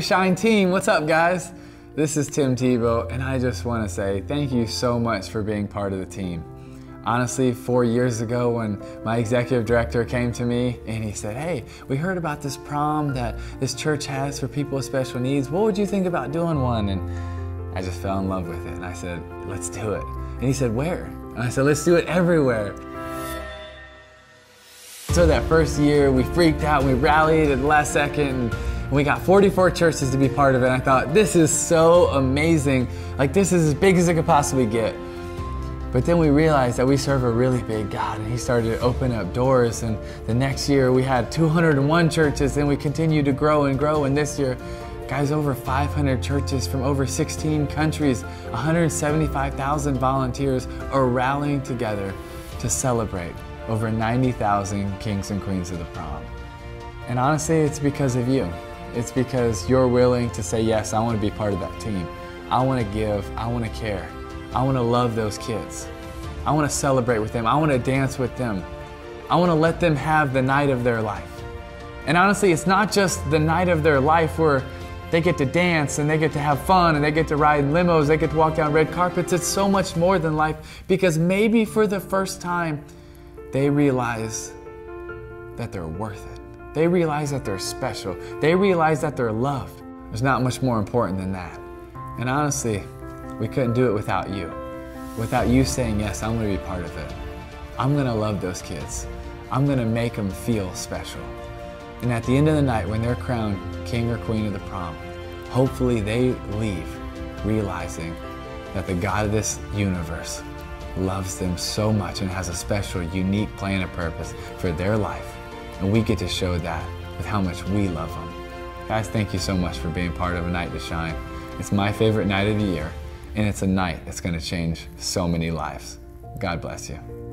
Shine team, what's up guys? This is Tim Tebow and I just want to say thank you so much for being part of the team. Honestly, four years ago when my executive director came to me and he said, hey, we heard about this prom that this church has for people with special needs. What would you think about doing one? And I just fell in love with it and I said, let's do it. And he said, where? And I said, let's do it everywhere. So that first year we freaked out, we rallied at the last second we got 44 churches to be part of it. And I thought, this is so amazing. Like, this is as big as it could possibly get. But then we realized that we serve a really big God, and He started to open up doors. And the next year we had 201 churches, and we continued to grow and grow. And this year, guys, over 500 churches from over 16 countries, 175,000 volunteers are rallying together to celebrate over 90,000 kings and queens of the prom. And honestly, it's because of you. It's because you're willing to say, yes, I want to be part of that team. I want to give. I want to care. I want to love those kids. I want to celebrate with them. I want to dance with them. I want to let them have the night of their life. And honestly, it's not just the night of their life where they get to dance and they get to have fun and they get to ride limos, they get to walk down red carpets. It's so much more than life because maybe for the first time, they realize that they're worth it. They realize that they're special. They realize that they're loved. There's not much more important than that. And honestly, we couldn't do it without you. Without you saying, yes, I'm to be part of it. I'm going to love those kids. I'm going to make them feel special. And at the end of the night, when they're crowned king or queen of the prom, hopefully they leave realizing that the God of this universe loves them so much and has a special, unique plan and purpose for their life. And we get to show that with how much we love them. Guys, thank you so much for being part of A Night to Shine. It's my favorite night of the year, and it's a night that's going to change so many lives. God bless you.